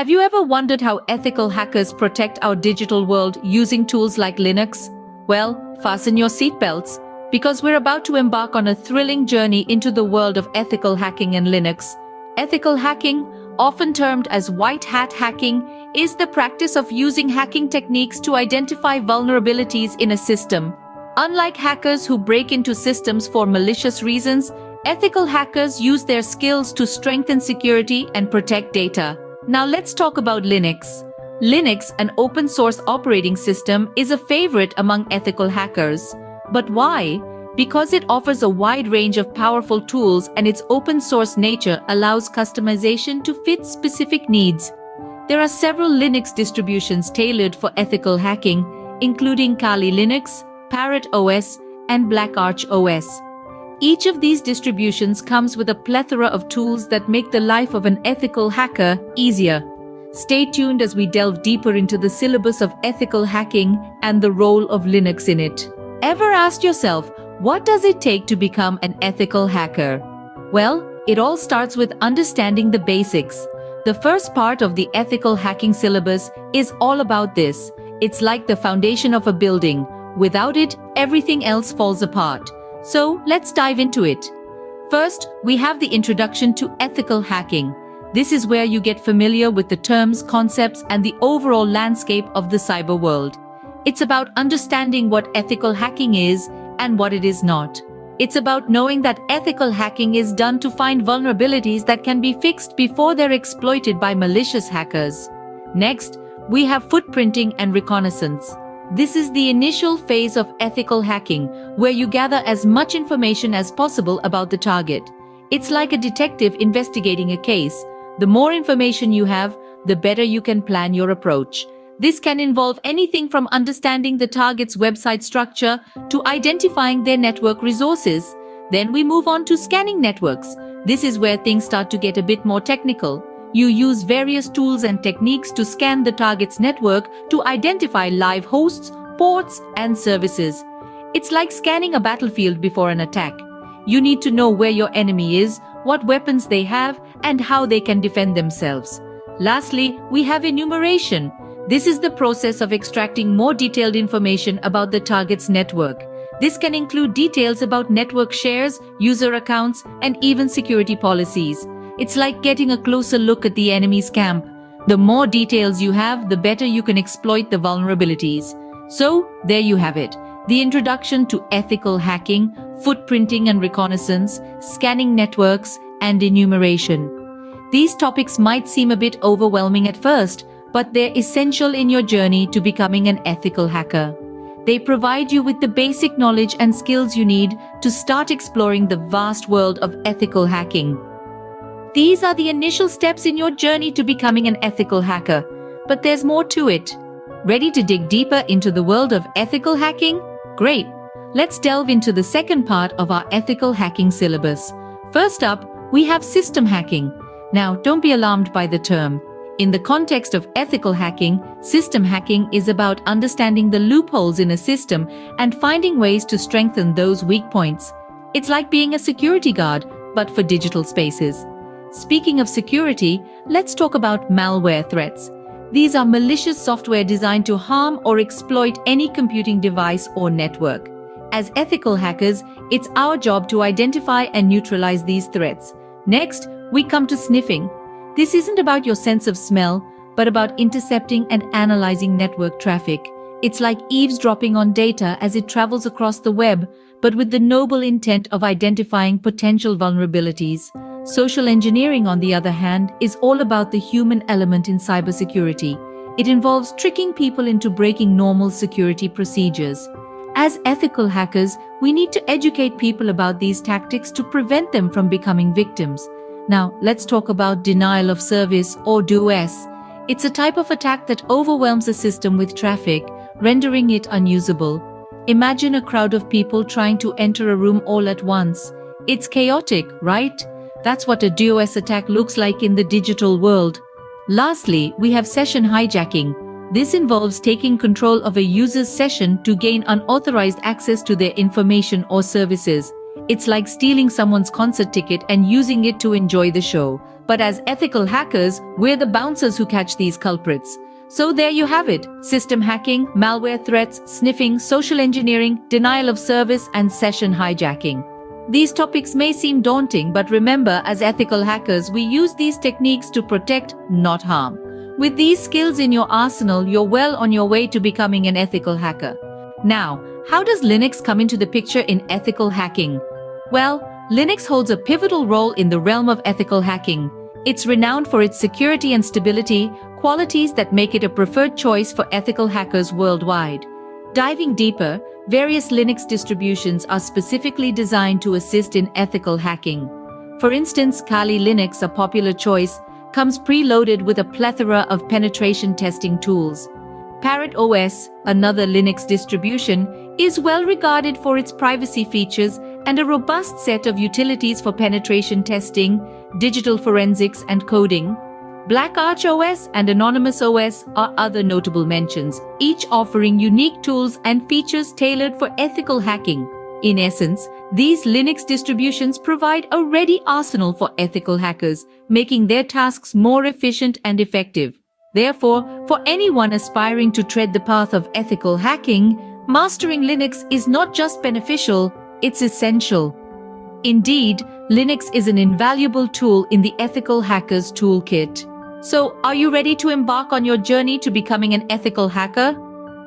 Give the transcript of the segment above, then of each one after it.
Have you ever wondered how ethical hackers protect our digital world using tools like Linux? Well, fasten your seatbelts, because we're about to embark on a thrilling journey into the world of ethical hacking and Linux. Ethical hacking, often termed as white hat hacking, is the practice of using hacking techniques to identify vulnerabilities in a system. Unlike hackers who break into systems for malicious reasons, ethical hackers use their skills to strengthen security and protect data. Now let's talk about Linux. Linux, an open source operating system, is a favorite among ethical hackers. But why? Because it offers a wide range of powerful tools and its open source nature allows customization to fit specific needs. There are several Linux distributions tailored for ethical hacking, including Kali Linux, Parrot OS, and BlackArch OS. Each of these distributions comes with a plethora of tools that make the life of an ethical hacker easier. Stay tuned as we delve deeper into the syllabus of ethical hacking and the role of Linux in it. Ever asked yourself, what does it take to become an ethical hacker? Well, it all starts with understanding the basics. The first part of the ethical hacking syllabus is all about this. It's like the foundation of a building. Without it, everything else falls apart. So let's dive into it. First, we have the introduction to ethical hacking. This is where you get familiar with the terms, concepts, and the overall landscape of the cyber world. It's about understanding what ethical hacking is and what it is not. It's about knowing that ethical hacking is done to find vulnerabilities that can be fixed before they're exploited by malicious hackers. Next, we have footprinting and reconnaissance. This is the initial phase of ethical hacking, where you gather as much information as possible about the target. It's like a detective investigating a case. The more information you have, the better you can plan your approach. This can involve anything from understanding the target's website structure to identifying their network resources. Then we move on to scanning networks. This is where things start to get a bit more technical. You use various tools and techniques to scan the target's network to identify live hosts, ports, and services. It's like scanning a battlefield before an attack. You need to know where your enemy is, what weapons they have, and how they can defend themselves. Lastly, we have enumeration. This is the process of extracting more detailed information about the target's network. This can include details about network shares, user accounts, and even security policies. It's like getting a closer look at the enemy's camp. The more details you have, the better you can exploit the vulnerabilities. So, there you have it. The introduction to ethical hacking, footprinting and reconnaissance, scanning networks, and enumeration. These topics might seem a bit overwhelming at first, but they're essential in your journey to becoming an ethical hacker. They provide you with the basic knowledge and skills you need to start exploring the vast world of ethical hacking. These are the initial steps in your journey to becoming an ethical hacker, but there's more to it. Ready to dig deeper into the world of ethical hacking? Great! Let's delve into the second part of our ethical hacking syllabus. First up, we have system hacking. Now, don't be alarmed by the term. In the context of ethical hacking, system hacking is about understanding the loopholes in a system and finding ways to strengthen those weak points. It's like being a security guard, but for digital spaces. Speaking of security, let's talk about malware threats. These are malicious software designed to harm or exploit any computing device or network. As ethical hackers, it's our job to identify and neutralize these threats. Next, we come to sniffing. This isn't about your sense of smell, but about intercepting and analyzing network traffic. It's like eavesdropping on data as it travels across the web, but with the noble intent of identifying potential vulnerabilities. Social engineering, on the other hand, is all about the human element in cybersecurity. It involves tricking people into breaking normal security procedures. As ethical hackers, we need to educate people about these tactics to prevent them from becoming victims. Now, let's talk about denial of service or DOS. It's a type of attack that overwhelms a system with traffic, rendering it unusable. Imagine a crowd of people trying to enter a room all at once. It's chaotic, right? That's what a DOS attack looks like in the digital world. Lastly, we have session hijacking. This involves taking control of a user's session to gain unauthorized access to their information or services. It's like stealing someone's concert ticket and using it to enjoy the show. But as ethical hackers, we're the bouncers who catch these culprits. So there you have it. System hacking, malware threats, sniffing, social engineering, denial of service, and session hijacking. These topics may seem daunting, but remember, as ethical hackers, we use these techniques to protect, not harm. With these skills in your arsenal, you're well on your way to becoming an ethical hacker. Now, how does Linux come into the picture in ethical hacking? Well, Linux holds a pivotal role in the realm of ethical hacking. It's renowned for its security and stability, qualities that make it a preferred choice for ethical hackers worldwide. Diving deeper, various Linux distributions are specifically designed to assist in ethical hacking. For instance, Kali Linux, a popular choice, comes preloaded with a plethora of penetration testing tools. Parrot OS, another Linux distribution, is well regarded for its privacy features and a robust set of utilities for penetration testing, digital forensics, and coding. Black Arch OS and Anonymous OS are other notable mentions, each offering unique tools and features tailored for ethical hacking. In essence, these Linux distributions provide a ready arsenal for ethical hackers, making their tasks more efficient and effective. Therefore, for anyone aspiring to tread the path of ethical hacking, mastering Linux is not just beneficial, it's essential. Indeed, Linux is an invaluable tool in the ethical hacker's toolkit. So, are you ready to embark on your journey to becoming an ethical hacker?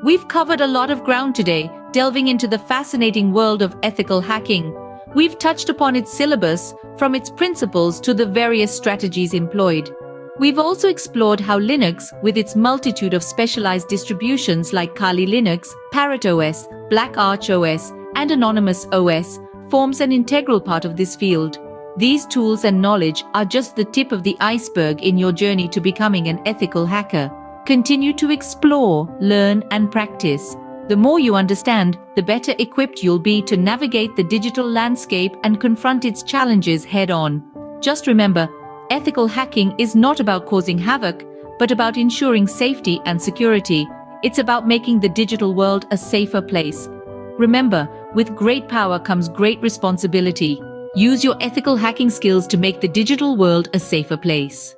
We've covered a lot of ground today, delving into the fascinating world of ethical hacking. We've touched upon its syllabus, from its principles to the various strategies employed. We've also explored how Linux, with its multitude of specialized distributions like Kali Linux, Parrot OS, Black Arch OS, and Anonymous OS, forms an integral part of this field. These tools and knowledge are just the tip of the iceberg in your journey to becoming an ethical hacker. Continue to explore, learn, and practice. The more you understand, the better equipped you'll be to navigate the digital landscape and confront its challenges head on. Just remember, ethical hacking is not about causing havoc, but about ensuring safety and security. It's about making the digital world a safer place. Remember, with great power comes great responsibility. Use your ethical hacking skills to make the digital world a safer place.